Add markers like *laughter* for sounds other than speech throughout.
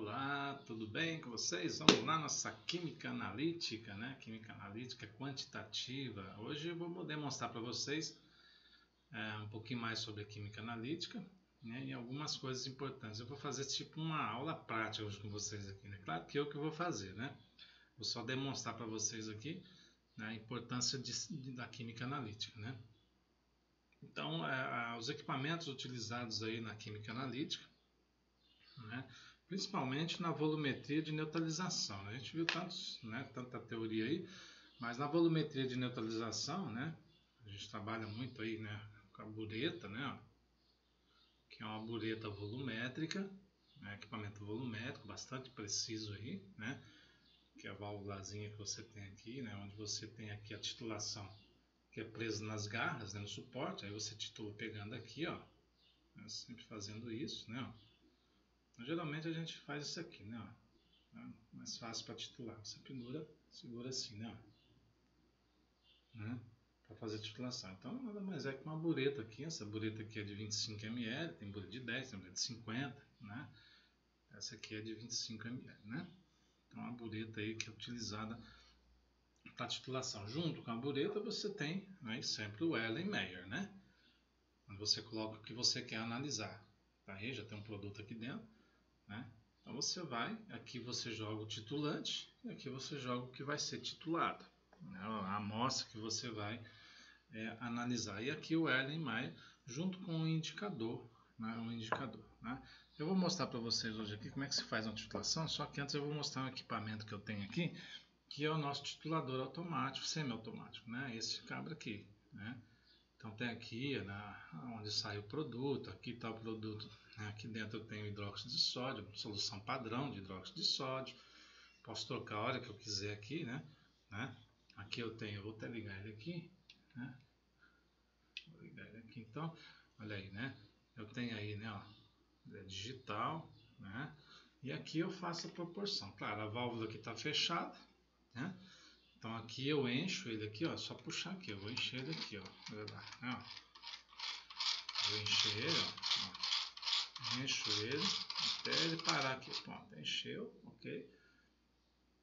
Olá, tudo bem com vocês? Vamos lá, nossa química analítica, né? Química analítica quantitativa. Hoje eu vou demonstrar para vocês é, um pouquinho mais sobre química analítica né? e algumas coisas importantes. Eu vou fazer tipo uma aula prática hoje com vocês aqui, né? Claro que eu que vou fazer, né? Vou só demonstrar para vocês aqui né, a importância de, de, da química analítica, né? Então, é, os equipamentos utilizados aí na química analítica, né? Principalmente na volumetria de neutralização. Né? A gente viu tantos, né, tanta teoria aí, mas na volumetria de neutralização, né, a gente trabalha muito aí né, com a bureta, né, que é uma bureta volumétrica, né, equipamento volumétrico, bastante preciso aí, né, que é a válvulazinha que você tem aqui, né, onde você tem aqui a titulação que é presa nas garras, né, no suporte, aí você titula pegando aqui, ó, né, sempre fazendo isso, né, ó, Geralmente a gente faz isso aqui, né? É mais fácil para titular. Você pendura, segura assim, né? né? Para fazer a titulação. Então nada mais é que uma bureta aqui. Essa bureta aqui é de 25 ml, tem bureta de 10, tem bureta de 50, né? Essa aqui é de 25 ml, né? Então a bureta aí que é utilizada para titulação. Junto com a bureta você tem né, sempre o Erlenmeyer, né? Onde você coloca o que você quer analisar. Tá aí, já tem um produto aqui dentro. Né? Então você vai, aqui você joga o titulante e aqui você joga o que vai ser titulado, né? a amostra que você vai é, analisar. E aqui o Erlenmeyer junto com o indicador, né? um indicador. Né? Eu vou mostrar para vocês hoje aqui como é que se faz uma titulação, só que antes eu vou mostrar um equipamento que eu tenho aqui, que é o nosso titulador automático, semiautomático, né? esse cabra aqui. Né? Então tem aqui né, onde sai o produto, aqui está o produto Aqui dentro eu tenho hidróxido de sódio, solução padrão de hidróxido de sódio. Posso trocar a hora que eu quiser aqui, né? né? Aqui eu tenho, vou até ligar ele aqui, né? Vou ligar ele aqui então, olha aí, né? Eu tenho aí, né, ó, é digital, né? E aqui eu faço a proporção. Claro, a válvula aqui está fechada, né? Então aqui eu encho ele aqui, ó, só puxar aqui, eu vou encher ele aqui, ó. Né, ó. Vou encher ele, ó. Encho ele até ele parar aqui. Pronto, encheu, ok.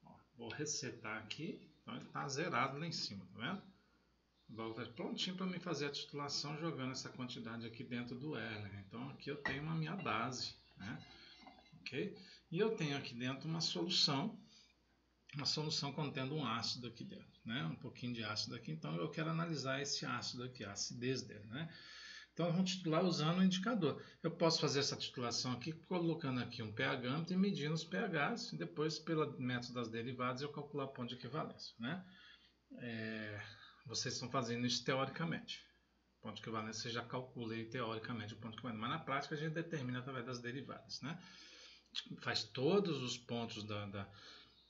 Ó, vou resetar aqui, então ele está zerado lá em cima, tá vendo? Valve está prontinho para me fazer a titulação jogando essa quantidade aqui dentro do Erlen. Então aqui eu tenho uma minha base, né? Ok? E eu tenho aqui dentro uma solução, uma solução contendo um ácido aqui dentro, né? Um pouquinho de ácido aqui, então eu quero analisar esse ácido aqui, a acidez dele, né? Então vamos titular usando o indicador. Eu posso fazer essa titulação aqui colocando aqui um pH e medindo os pHs, e depois pelo método das derivadas eu calcular o ponto de equivalência. Né? É, vocês estão fazendo isso teoricamente. Ponto de equivalência você já calcula aí, teoricamente o ponto de equivalência, mas na prática a gente determina através das derivadas. Né? faz todos os pontos da, da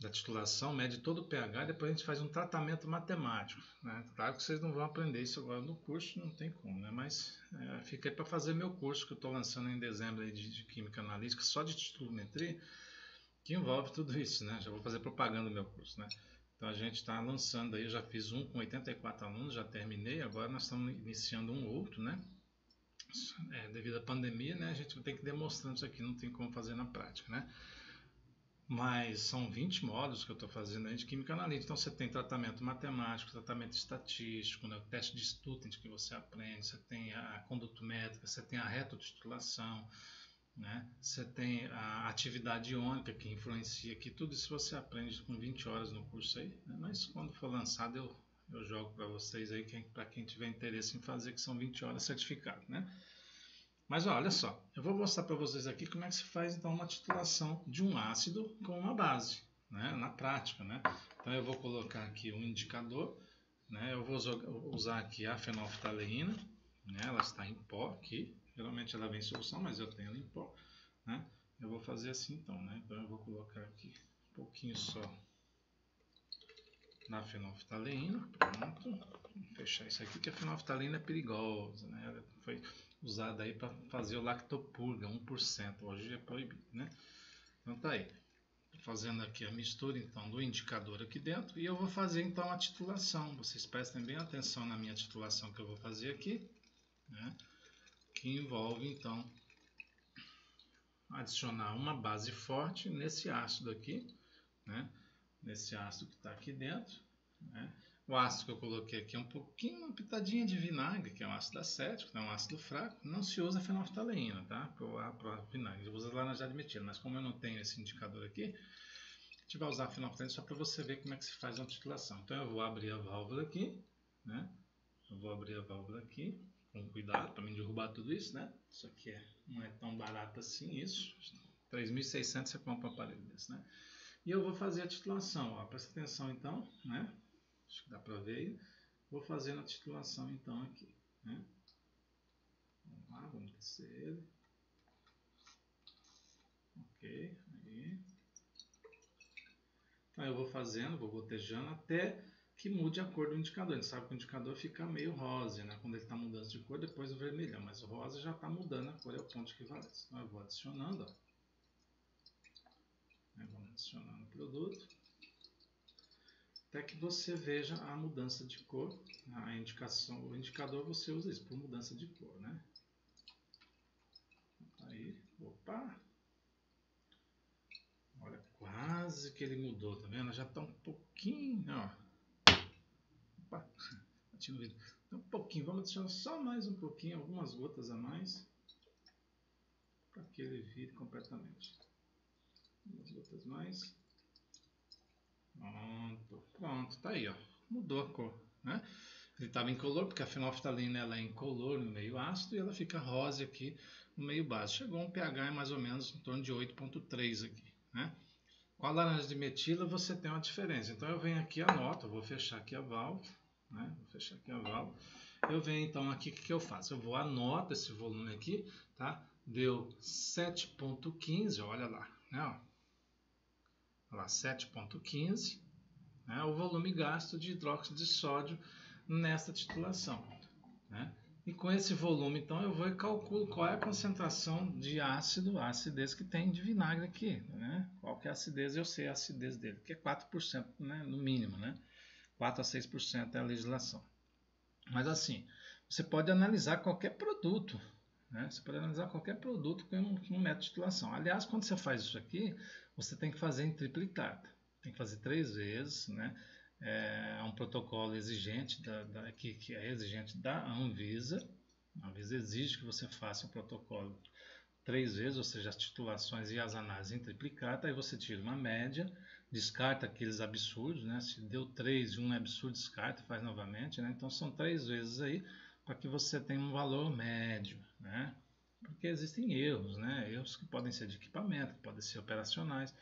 da titulação, mede todo o pH, depois a gente faz um tratamento matemático. Né? Claro que vocês não vão aprender isso agora no curso, não tem como, né? mas é, fica aí para fazer meu curso que eu estou lançando em dezembro de, de, Química Analítica, só de titulometria, que envolve tudo isso, né? já vou fazer propaganda do meu curso. Né? Então a gente está lançando aí, já fiz um com 84 alunos, já terminei, agora nós estamos iniciando um outro, né? É, devido à pandemia, né, a gente ter que demonstrar isso aqui, não tem como fazer na prática, né? Mas são 20 módulos que eu estou fazendo aí de química analítica. Então você tem tratamento matemático, tratamento estatístico, né, teste de Student que você aprende, você tem a condutométrica, você tem a retotitulação, né, você tem a atividade iônica que influencia aqui, tudo isso você aprende com 20 horas no curso aí, né, mas quando for lançado eu, eu jogo para vocês aí, para quem tiver interesse em fazer, que são 20 horas certificado, né. Mas olha só, eu vou mostrar para vocês aqui como é que se faz então uma titulação de um ácido com uma base, né, na prática. Né? Então eu vou colocar aqui um indicador, né, eu vou usar aqui a fenolftaleína, né, ela está em pó aqui, geralmente ela vem em solução, mas eu tenho ela em pó. Né? Eu vou fazer assim então, né? então eu vou colocar aqui um pouquinho só na fenolftaleína, pronto, vou fechar isso aqui que a fenolftaleína é perigosa, né? ela foi usada aí para fazer o lactopurga, 1%, hoje é proibido, né? Então tá aí. Fazendo aqui a mistura então do indicador aqui dentro e eu vou fazer então a titulação. Vocês prestem bem atenção na minha titulação que eu vou fazer aqui, né? Que envolve então adicionar uma base forte nesse ácido aqui, né? nesse ácido que está aqui dentro. Né? O ácido que eu coloquei aqui é um pouquinho, uma pitadinha de vinagre, que é um ácido acético, é um ácido fraco. Não se usa fenolftaleína, tá? Para vinagre, eu uso laranjada de metila, mas como eu não tenho esse indicador aqui, a gente vai usar fenolftaleína só para você ver como é que se faz a titulação. Então eu vou abrir a válvula aqui, né? Eu vou abrir a válvula aqui, com cuidado, para não derrubar tudo isso, né? Isso aqui é, não é tão barato assim, isso. 3.600 você compra um aparelho desse, né? E eu vou fazer a titulação, ó. Presta atenção então, né? Acho que dá para ver. Vou fazer a titulação então aqui. Né? Vamos lá, vamos descer ele. Ok, aí. Então eu vou fazendo, vou gotejando até que mude a cor do indicador. A gente sabe que o indicador fica meio rosa, né? Quando ele está mudando de cor, depois o vermelhão. Mas o rosa já está mudando a cor, é o ponto de equivalência. Então eu vou adicionando, ó. Vamos adicionando o produto até que você veja a mudança de cor, a indicação, o indicador você usa isso por mudança de cor, né? Aí, opa! Olha, quase que ele mudou, tá vendo? Já está um pouquinho, ó. Opa, *laughs* no vidro. Tá um pouquinho, vamos adicionar só mais um pouquinho, algumas gotas a mais, para que ele vire completamente. Umas gotas mais. Pronto, pronto, tá aí, ó. Mudou a cor, né? Ele estava incolor, porque a fenolftalina ela é incolor no meio ácido e ela fica rosa aqui no meio base. Chegou um pH mais ou menos em torno de 8.3 aqui, né? Com a laranja de metila você tem uma diferença. Então eu venho aqui, anoto, vou fechar aqui a válvula, né? Vou fechar aqui a válvula. Eu venho então aqui, o que, que eu faço? Eu vou anoto esse volume aqui, tá? Deu 7.15, olha lá, né? Lá 7,15, né, o volume gasto de hidróxido de sódio nessa titulação. Né? E com esse volume, então, eu vou e calculo qual é a concentração de ácido, a acidez que tem de vinagre aqui. Né? Qual que é a acidez? Eu sei a acidez dele, que é 4%, né? no mínimo. Né? 4 a 6% é a legislação. Mas assim, você pode analisar qualquer produto. Né? Você pode analisar qualquer produto com um, um método de titulação. Aliás, quando você faz isso aqui, você tem que fazer em triplicata. Tem que fazer três vezes, né? É um protocolo exigente da, da que, que, é exigente da Anvisa. A Anvisa exige que você faça o protocolo três vezes, ou seja, as titulações e as análises em triplicata. Aí você tira uma média, descarta aqueles absurdos, né? Se deu três e um é absurdo, descarta, faz novamente, né? Então são três vezes aí para que você tenha um valor médio, né? porque existem erros, né? Erros que podem ser de equipamento, que podem ser operacionais.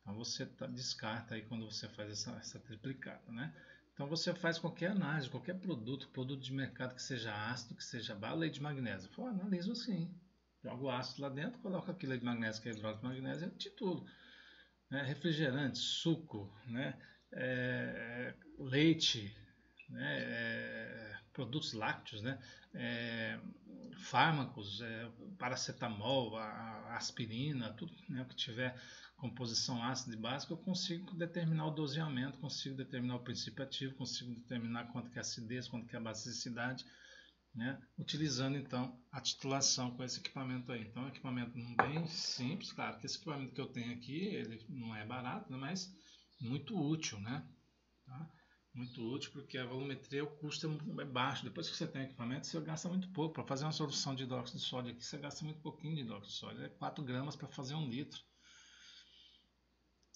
Então você tá, descarta aí quando você faz essa, essa triplicata, né? Então você faz qualquer análise, qualquer produto, produto de mercado que seja ácido, que seja bala de magnésio. Fala, analiso assim. Jogo ácido lá dentro, coloco aquilo de magnésio, que é hidróxido de magnésio, titulo. Né? Refrigerante, suco, né? É, leite, né? É, produtos lácteos, né? É, fármacos, é, paracetamol, a, a aspirina, tudo né, que tiver composição ácida e básica, eu consigo determinar o doseamento, consigo determinar o princípio ativo, consigo determinar quanto que é a acidez, quanto que é a basicidade, né, utilizando então a titulação com esse equipamento aí. Então é um equipamento bem simples, claro que esse equipamento que eu tenho aqui, ele não é barato, né, mas muito útil, né? Tá? Muito útil porque a volumetria, o custo é baixo. Depois que você tem equipamento, você gasta muito pouco. Para fazer uma solução de hidróxido de sódio aqui, você gasta muito pouquinho de hidróxido de sódio. É 4 gramas para fazer um litro.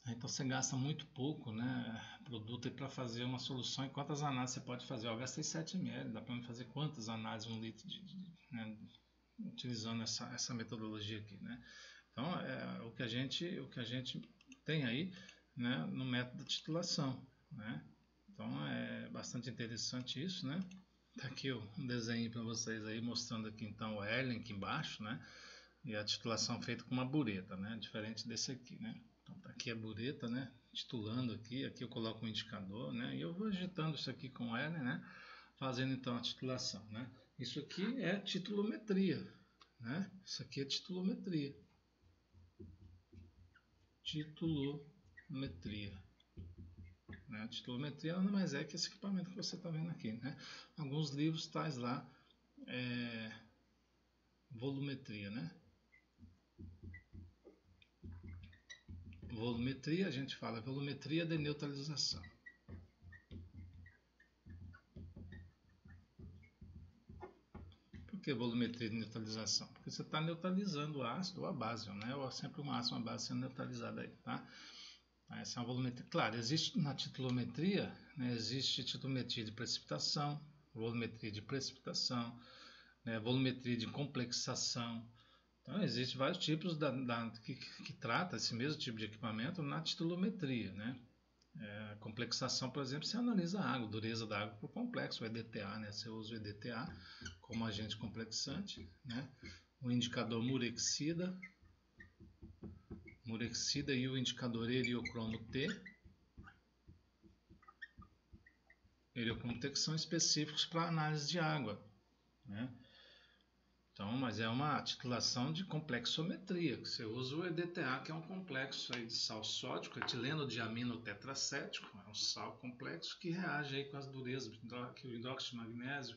Então você gasta muito pouco né, produto para fazer uma solução. E quantas análises você pode fazer? Eu gastei 7 ml, dá para fazer quantas análises um litro de, de, né, utilizando essa, essa metodologia aqui. Né? Então é o que a gente, o que a gente tem aí né, no método de titulação. Né? Então é bastante interessante isso, né? Tá aqui um desenho para vocês aí mostrando aqui então o Erling aqui embaixo, né? E a titulação feita com uma bureta, né? Diferente desse aqui, né? Então tá aqui a bureta, né? Titulando aqui, aqui eu coloco um indicador, né? E eu vou agitando isso aqui com Erling, né? Fazendo então a titulação, né? Isso aqui é titulometria, né? Isso aqui é titulometria. Titulometria. Né? A titulometria nada mais é que esse equipamento que você está vendo aqui. Né? Alguns livros traz lá é, volumetria. Né? volumetria, a gente fala volumetria de neutralização. Por que volumetria de neutralização? Porque você está neutralizando o ácido ou a base, né? ou sempre um ácido uma base sendo neutralizada aí, tá? Essa é uma volumetria. Claro, existe na titulometria, né, existe titulometria de precipitação, volumetria de precipitação, né, volumetria de complexação. Então, existem vários tipos da, da, que, que trata esse mesmo tipo de equipamento na titulometria. Né? É, complexação, por exemplo, você analisa a água, dureza da água por complexo, o EDTA, né? você usa o EDTA como agente complexante. Né? O indicador Murexida, Murexida e o indicador heliocromo T, heliocromo T que são específicos para análise de água. Né? Então, mas é uma titulação de complexometria, que você usa o EDTA, que é um complexo aí de sal sódico, etileno diamino tetracético, é um sal complexo que reage aí com as durezas, que o hidróxido de magnésio,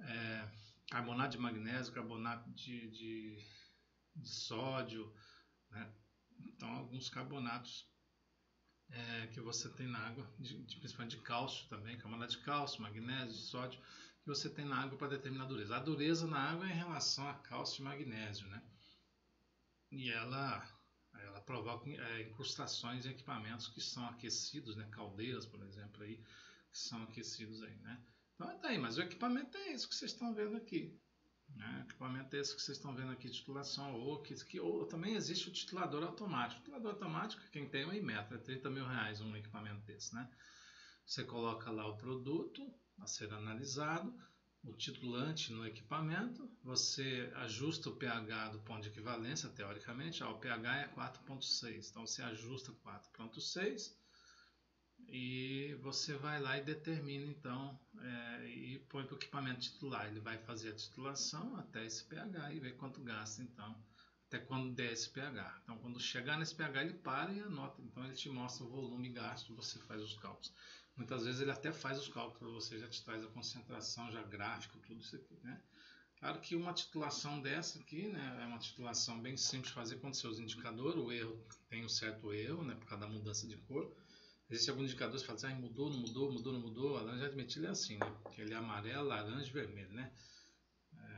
é, carbonato de magnésio, carbonato de, de, de sódio, né? Então alguns carbonatos é, que você tem na água, de, de, principalmente de cálcio também, carbonato de cálcio, magnésio, sódio, que você tem na água para determinar a dureza. A dureza na água é em relação a cálcio e magnésio, né? E ela, ela provoca é, incrustações em equipamentos que são aquecidos, né? Caldeiras, por exemplo, aí, que são aquecidos aí, né? Então tá aí, mas o equipamento é isso que vocês estão vendo aqui. Né? Equipamento é esse que vocês estão vendo aqui, titulação ou que, que ou, também existe o titulador automático. O titulador automático, quem tem é o Inmetro, é 30 mil reais um equipamento desse, né? Você coloca lá o produto, a ser analisado, o titulante no equipamento, você ajusta o pH do ponto de equivalência, teoricamente, ah, o pH é 4.6, então você ajusta 4.6 e você vai lá e determina então é, e põe para o equipamento titular, ele vai fazer a titulação até esse pH e ver quanto gasta então, até quando der esse pH. Então quando chegar nesse pH ele para e anota, então ele te mostra o volume gasto, você faz os cálculos. Muitas vezes ele até faz os cálculos para você, já te traz a concentração, já gráfico, tudo isso aqui, né? Claro que uma titulação dessa aqui, né, é uma titulação bem simples de fazer com seus indicadores, o erro tem um certo erro, né, por causa da mudança de cor. Existem alguns indicadores que falam assim, mudou, não mudou, mudou, não mudou. A laranja de metilha é assim, né, que ele é amarelo, laranja e vermelho, né.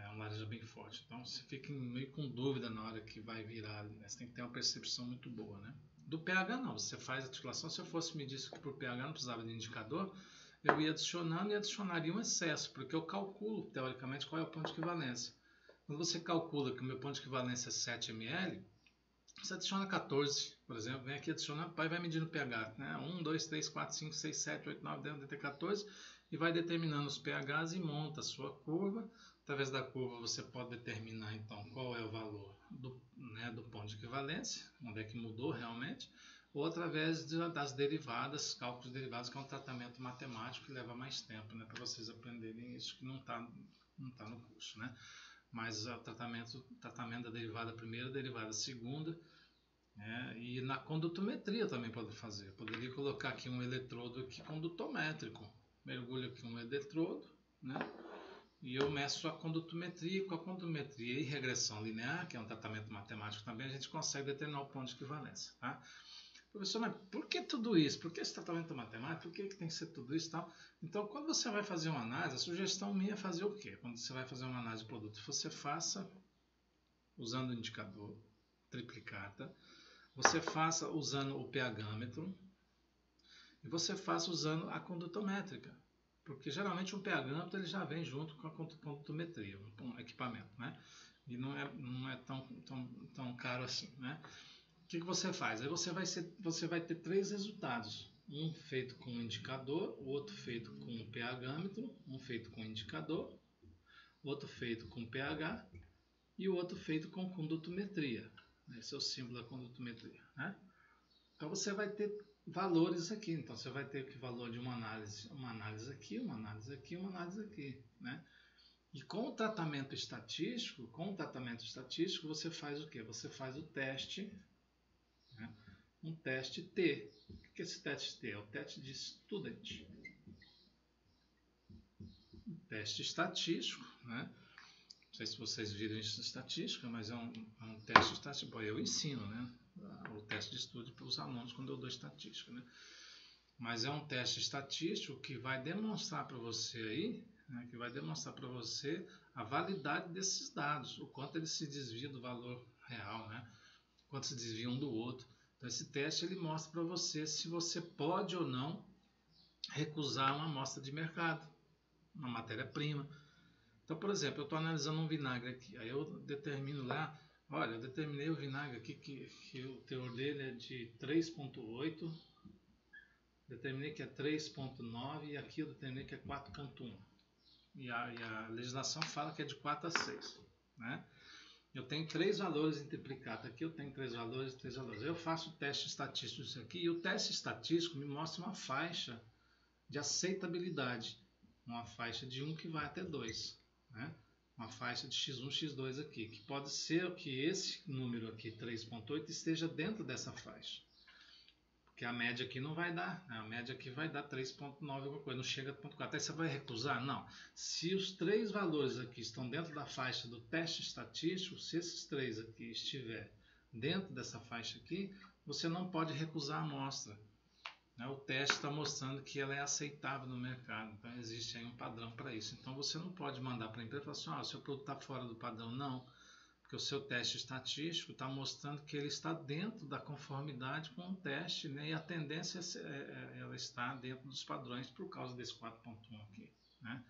É um laranja bem forte. Então você fica meio com dúvida na hora que vai virar, né, você tem que ter uma percepção muito boa, né. Do pH não, você faz a titulação, se eu fosse medir isso aqui por pH, não precisava de indicador, eu ia adicionando e adicionaria um excesso, porque eu calculo, teoricamente, qual é o ponto de equivalência. Quando você calcula que o meu ponto de equivalência é 7 ml, você adiciona 14, por exemplo, vem aqui adicionando, pai vai medindo o pH, né? 1, 2, 3, 4, 5, 6, 7, 8, 9, 10, 11, 14, e vai determinando os pHs e monta a sua curva. Através da curva você pode determinar então qual é o valor do, né, do ponto de equivalência, onde é que mudou realmente, ou através das derivadas, cálculos derivados, que é um tratamento matemático que leva mais tempo, né, para vocês aprenderem isso que não está não tá no curso, né? Mas o tratamento, tratamento da derivada primeira, derivada segunda, né, e na condutometria também pode fazer. Eu poderia colocar aqui um eletrodo aqui condutométrico, mergulho aqui um eletrodo, né? e eu meço a condutometria. Com a condutometria e regressão linear, que é um tratamento matemático também, a gente consegue determinar o ponto de equivalência. Tá? Professor, mas por que tudo isso? Por que esse tratamento matemático? Por que, que tem que ser tudo isso tal? Então, quando você vai fazer uma análise, a sugestão minha é fazer o quê? Quando você vai fazer uma análise de produto, você faça usando o indicador triplicata, você faça usando o pHmetro e você faça usando a condutométrica. Porque geralmente um pH ele já vem junto com a condutometria, um equipamento, né? E não é, não é tão, tão, tão caro assim, né? O que, que você faz? Aí você vai, ser, você vai ter três resultados. Um feito com indicador, o outro feito com pHmetro, um feito com indicador, outro feito com pH e o outro feito com condutometria. Esse é o símbolo da condutometria, né? Então você vai ter valores aqui. Então você vai ter que valor de uma análise, uma análise aqui, uma análise aqui, uma análise aqui, né? E com o tratamento estatístico, com o tratamento estatístico, você faz o que? Você faz o teste? Um teste T. O que é esse teste T? É o teste de student. Um teste estatístico, né? Não sei se vocês viram isso em estatística, mas é um, é um teste estatístico. Bom, eu ensino, né? teste de estudo para os alunos quando eu dou estatística, né? Mas é um teste estatístico que vai demonstrar para você aí, né, que vai demonstrar para você a validade desses dados, o quanto eles se desviam do valor real, né? Quanto se desviam um do outro. Então esse teste ele mostra para você se você pode ou não recusar uma amostra de mercado, uma matéria-prima. Então, por exemplo, eu estou analisando um vinagre aqui, aí eu determino lá, olha, eu determinei o vinagre aqui que, que o teor dele é de 3.8, determinei que é 3.9 e aqui eu determinei que é 4.1. E a, e a legislação fala que é de 4 a 6, né? Eu tenho três valores interplicados aqui, eu tenho três valores, três valores. Eu faço o teste estatístico disso aqui e o teste estatístico me mostra uma faixa de aceitabilidade, uma faixa de 1 que vai até 2, né? uma faixa de x1, x2 aqui, que pode ser que esse número aqui, 3.8, esteja dentro dessa faixa. Porque a média aqui não vai dar, né? a média aqui vai dar 3.9 alguma coisa, não chega a 0.4. Aí você vai recusar? Não. Se os três valores aqui estão dentro da faixa do teste estatístico, se esses três aqui estiver dentro dessa faixa aqui, você não pode recusar a amostra. Né? O teste está mostrando que ela é aceitável no mercado, então existe aí um padrão para isso. Então você não pode mandar para a empresa e falar assim, ah, seu produto está fora do padrão. Não porque o seu teste estatístico está mostrando que ele está dentro da conformidade com o teste, né? e a tendência é, é, ela está dentro dos padrões por causa desse 4.1 aqui. Né?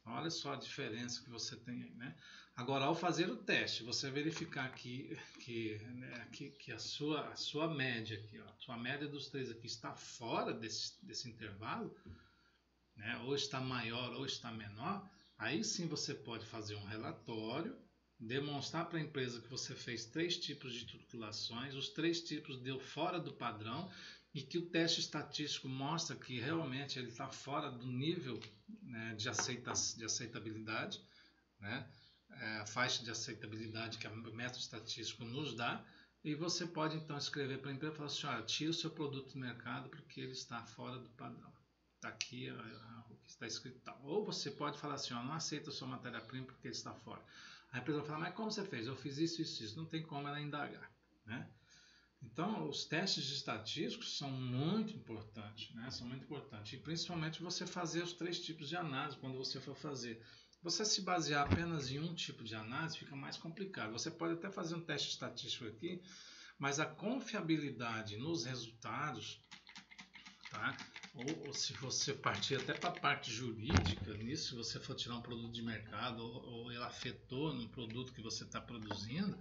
Então, olha só a diferença que você tem aí. Né? Agora, ao fazer o teste, você verificar que, que, né, que, que a, sua, a sua média aqui, ó, a sua média dos três aqui está fora desse, desse intervalo, né? ou está maior ou está menor, aí sim você pode fazer um relatório demonstrar para a empresa que você fez três tipos de titulações, os três tipos deu fora do padrão e que o teste estatístico mostra que realmente ele está fora do nível né, de, aceita de aceitabilidade, né, é a faixa de aceitabilidade que o método estatístico nos dá, e você pode então escrever para a empresa e falar assim, olha, tira o seu produto do mercado porque ele está fora do padrão. Está aqui o que está escrito. Ou você pode falar assim, ó, não aceita a sua matéria-prima porque ele está fora. A pessoa fala, mas como você fez? Eu fiz isso, isso, isso. Não tem como ela indagar, né? Então, os testes estatísticos são muito importantes, né? São muito importantes. E principalmente você fazer os três tipos de análise quando você for fazer. Você se basear apenas em um tipo de análise fica mais complicado. Você pode até fazer um teste estatístico aqui, mas a confiabilidade nos resultados, tá? Ou, ou, se você partir até para a parte jurídica nisso, se você for tirar um produto de mercado ou, ou ele afetou no produto que você está produzindo,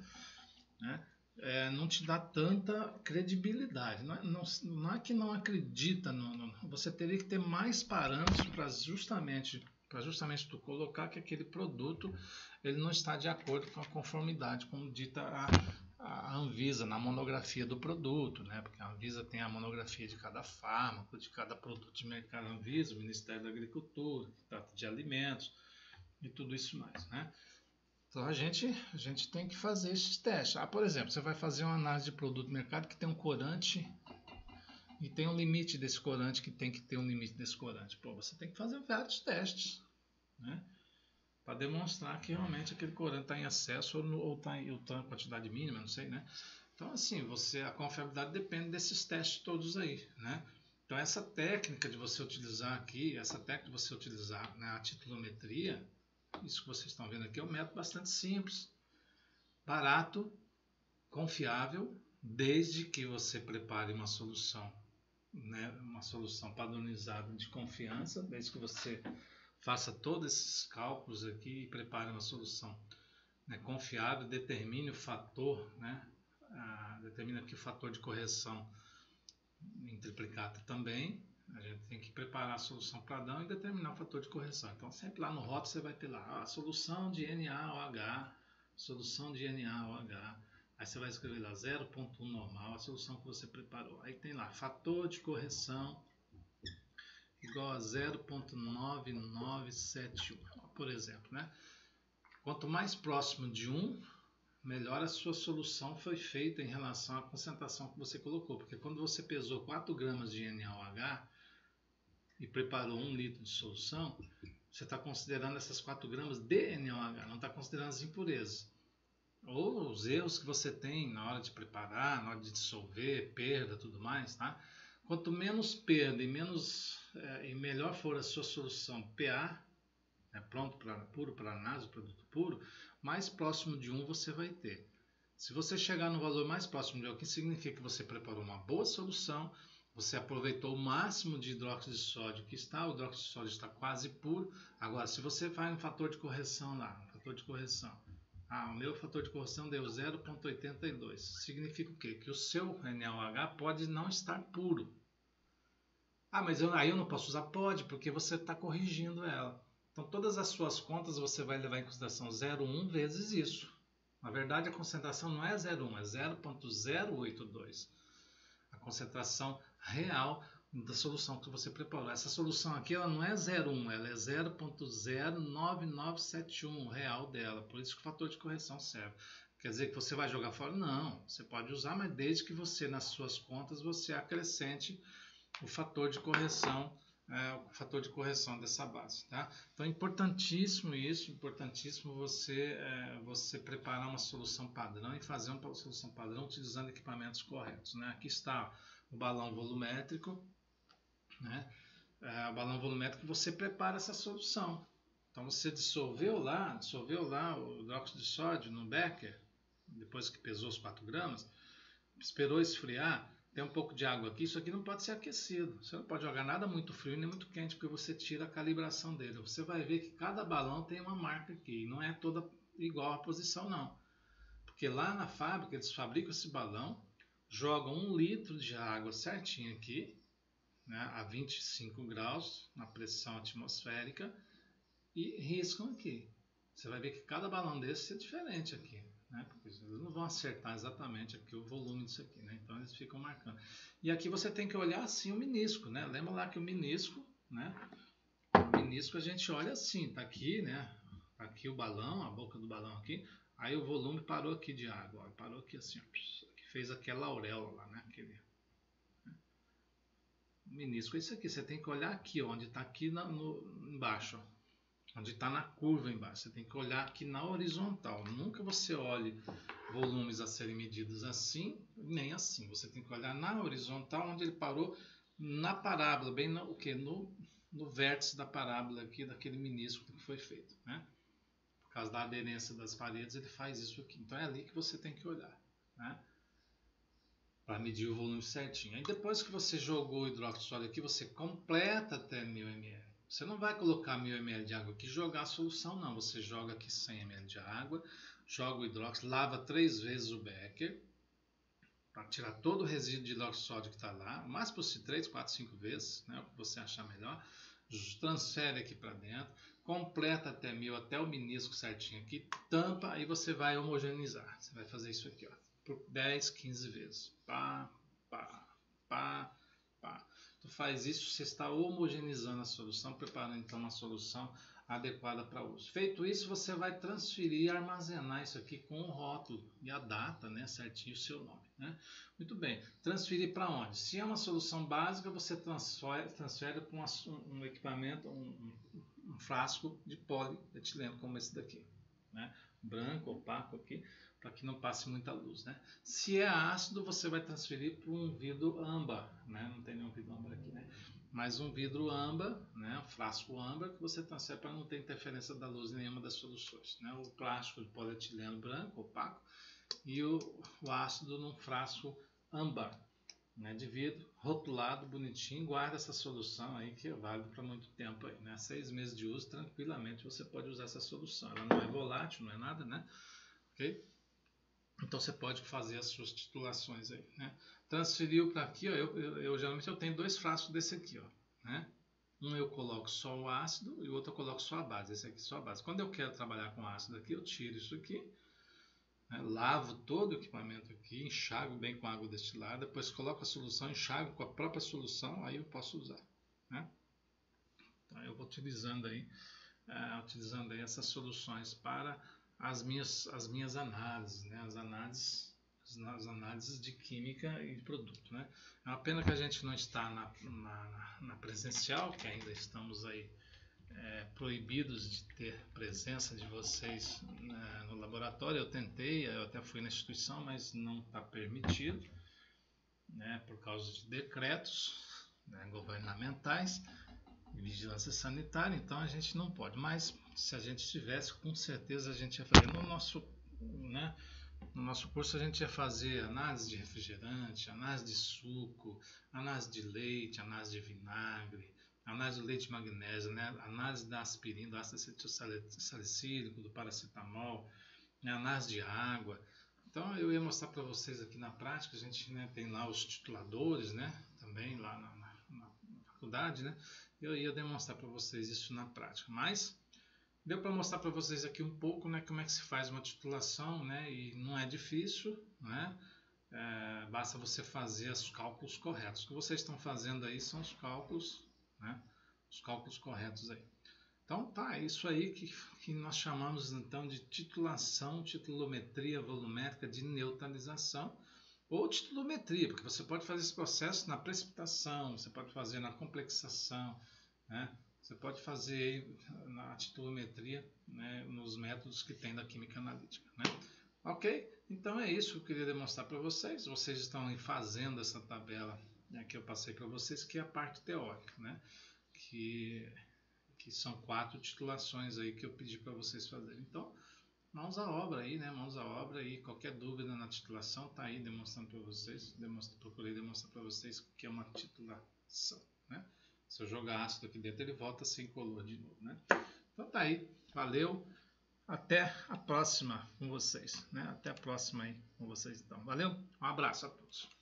né, é, não te dá tanta credibilidade. Não é, não, não é que não acredita, no, no, você teria que ter mais parâmetros para justamente para justamente tu colocar que aquele produto ele não está de acordo com a conformidade, como dita a, a Anvisa na monografia do produto, né? Porque a Anvisa tem a monografia de cada fármaco, de cada produto de mercado Anvisa, o Ministério da Agricultura, que trata de alimentos e tudo isso mais, né? Então a gente, a gente tem que fazer esses testes. Ah, por exemplo, você vai fazer uma análise de produto de mercado que tem um corante e tem um limite desse corante que tem que ter um limite desse corante. Pô, você tem que fazer vários testes, né? Para demonstrar que realmente aquele corante está em excesso ou está em, tá em quantidade mínima, não sei, né? Então, assim, você a confiabilidade depende desses testes todos aí, né? Então, essa técnica de você utilizar aqui, essa técnica de você utilizar né, a titulometria, isso que vocês estão vendo aqui é um método bastante simples, barato, confiável, desde que você prepare uma solução, né, uma solução padronizada de confiança, desde que você faça todos esses cálculos aqui e prepare uma solução né, confiável, determine o fator, né, ah, determine aqui o fator de correção em triplicata também. A gente tem que preparar a solução padrão e determinar o fator de correção. Então, sempre lá no rótulo você vai ter lá a ah, solução de NaOH, solução de NaOH. Aí você vai escrever lá 0.1 normal, a solução que você preparou. Aí tem lá fator de correção igual a 0.9971, por exemplo, né? Quanto mais próximo de 1, melhor a sua solução foi feita em relação à concentração que você colocou, porque quando você pesou 4 gramas de NaOH e preparou 1 litro de solução, você está considerando essas 4 gramas de NaOH, não está considerando as impurezas. Ou os erros que você tem na hora de preparar, na hora de dissolver, perda, tudo mais, tá? Quanto menos perda e menos é, e melhor for a sua solução PA, né, pronto para puro para análise, produto puro, mais próximo de 1 você vai ter. Se você chegar no valor mais próximo de 1, que significa que você preparou uma boa solução, você aproveitou o máximo de hidróxido de sódio que está, o hidróxido de sódio está quase puro. Agora, se você faz um fator de correção lá, um fator de correção, ah, o meu fator de correção deu 0,82. Significa o quê? Que o seu NaOH pode não estar puro. Ah, mas eu, aí eu não posso usar? Pode, porque você está corrigindo ela. Então, todas as suas contas você vai levar em consideração 0,1 vezes isso. Na verdade, a concentração não é 0,1, é 0,082. A concentração real da solução que você preparou. Essa solução aqui ela não é 0,1, ela é 0,09971 real dela. Por isso que o fator de correção serve. Quer dizer que você vai jogar fora? Não, você pode usar, mas desde que você nas suas contas você acrescente o fator de correção, é, o fator de correção dessa base, tá? Então é importantíssimo isso, importantíssimo você é, você preparar uma solução padrão e fazer uma solução padrão utilizando equipamentos corretos, né? Aqui está o balão volumétrico, né? É, o balão volumétrico você prepara essa solução. Então você dissolveu lá, dissolveu lá o hidróxido de sódio no becker, depois que pesou os 4 gramas, esperou esfriar, tem um pouco de água aqui, isso aqui não pode ser aquecido. Você não pode jogar nada muito frio nem muito quente, porque você tira a calibração dele. Você vai ver que cada balão tem uma marca aqui, não é toda igual a posição não. Porque lá na fábrica eles fabricam esse balão, jogam um litro de água certinho aqui, né, a 25 graus na pressão atmosférica e riscam aqui. Você vai ver que cada balão desse é diferente aqui né? Porque eles não vão acertar exatamente aqui o volume disso aqui, né? Então eles ficam marcando. E aqui você tem que olhar assim o menisco, né? Lembra lá que o menisco, né? O menisco a gente olha assim, tá aqui, né? Tá aqui o balão, a boca do balão aqui. Aí o volume parou aqui de água, ó, parou aqui assim, ó, que fez aquela auréola lá, né? Aquele, né? O menisco é isso aqui. Você tem que olhar aqui, ó, onde está aqui no, embaixo, ó onde está na curva embaixo. Você tem que olhar aqui na horizontal. Nunca você olhe volumes a serem medidos assim, nem assim. Você tem que olhar na horizontal, onde ele parou na parábola, bem no, o que? No, no vértice da parábola aqui, daquele menisco que foi feito. Né? Por causa da aderência das paredes, ele faz isso aqui. Então é ali que você tem que olhar. Né? Para medir o volume certinho. Aí depois que você jogou o hidróxido aqui, você completa até 1000 ml. Você não vai colocar 1000 ml de água aqui e jogar a solução, não. Você joga aqui 100 ml de água, joga o hidróxido, lava três vezes o becker para tirar todo o resíduo de hidróxido sódio que está lá, o máximo possível 3, 4, 5 vezes, né, o que você achar melhor. Transfere aqui para dentro, completa até 1000, até o menisco certinho aqui, tampa e você vai homogeneizar. Você vai fazer isso aqui, ó, por 10, 15 vezes. Pá, pá, pá, pá. Tu faz isso, você está homogeneizando a solução, preparando então uma solução adequada para uso. Feito isso, você vai transferir e armazenar isso aqui com o rótulo e a data, né, certinho o seu nome. Né? Muito bem, transferir para onde? Se é uma solução básica, você transfere, transfere para um, um, equipamento, um, um, frasco de polietileno, como esse daqui. Né? Branco, opaco aqui para que não passe muita luz. Né? Se é ácido, você vai transferir para um vidro âmbar, né? não tem nenhum vidro âmbar aqui, né? mas um vidro âmbar, né? um frasco âmbar, que você transfere para não ter interferência da luz em nenhuma das soluções. Né? O plástico de polietileno branco, opaco, e o, o ácido num frasco âmbar, né, de vidro, rotulado, bonitinho, guarda essa solução aí que é válida para muito tempo aí, né? Seis meses de uso, tranquilamente você pode usar essa solução. Ela não é volátil, não é nada, né? Ok? Então você pode fazer as suas titulações aí, né? Transferiu para aqui, ó, eu, eu, eu, geralmente eu tenho dois frascos desse aqui, ó, né? Um eu coloco só o ácido e o outro eu coloco só a base. Esse aqui só a base. Quando eu quero trabalhar com ácido aqui, eu tiro isso aqui, né? lavo todo o equipamento aqui, enxago bem com água destilada, depois coloco a solução, enxago com a própria solução, aí eu posso usar, né? Então eu vou utilizando aí, uh, utilizando aí essas soluções para as minhas, as minhas análises, né? as análises as análises de química e de produto. Né? É uma pena que a gente não está na, na, na, presencial, que ainda estamos aí é, proibidos de ter presença de vocês né, no laboratório. Eu tentei, eu até fui na instituição, mas não está permitido, né, por causa de decretos né, governamentais vigilância sanitária. Então a gente não pode. Mas se a gente tivesse, com certeza a gente ia fazer no nosso, né, no nosso curso a gente ia fazer análise de refrigerante, análise de suco, análise de leite, análise de vinagre, análise do leite de magnésio, né? análise da aspirina, do ácido salicílico, do paracetamol, né? análise de água. Então eu ia mostrar para vocês aqui na prática, a gente né, tem lá os tituladores, né? Também lá na, na faculdade, né? Eu ia demonstrar para vocês isso na prática, mas deu para mostrar para vocês aqui um pouco, né? Como é que se faz uma titulação, né? E não é difícil, né? É, basta você fazer os cálculos corretos. O que vocês estão fazendo aí são os cálculos né? os cálculos corretos aí. Então tá, é isso aí que, que nós chamamos então de titulação, titulometria volumétrica de neutralização ou titulometria, porque você pode fazer esse processo na precipitação, você pode fazer na complexação, né? você pode fazer na titulometria né, nos métodos que tem da química analítica. Né? Ok? Então é isso que eu queria demonstrar para vocês. Vocês estão fazendo essa tabela né, que eu passei para vocês, que é a parte teórica, né? que, que são quatro titulações aí que eu pedi para vocês fazerem. Então, mãos à obra aí, né? Mãos à obra aí. Qualquer dúvida na titulação tá aí demonstrando para vocês. Demonstra, procurei demonstrar para vocês que é uma titulação, né? Se eu jogar ácido aqui dentro, ele volta sem color de novo, né? Então tá aí. Valeu. Até a próxima com vocês, né? Até a próxima aí com vocês então. Valeu. Um abraço a todos.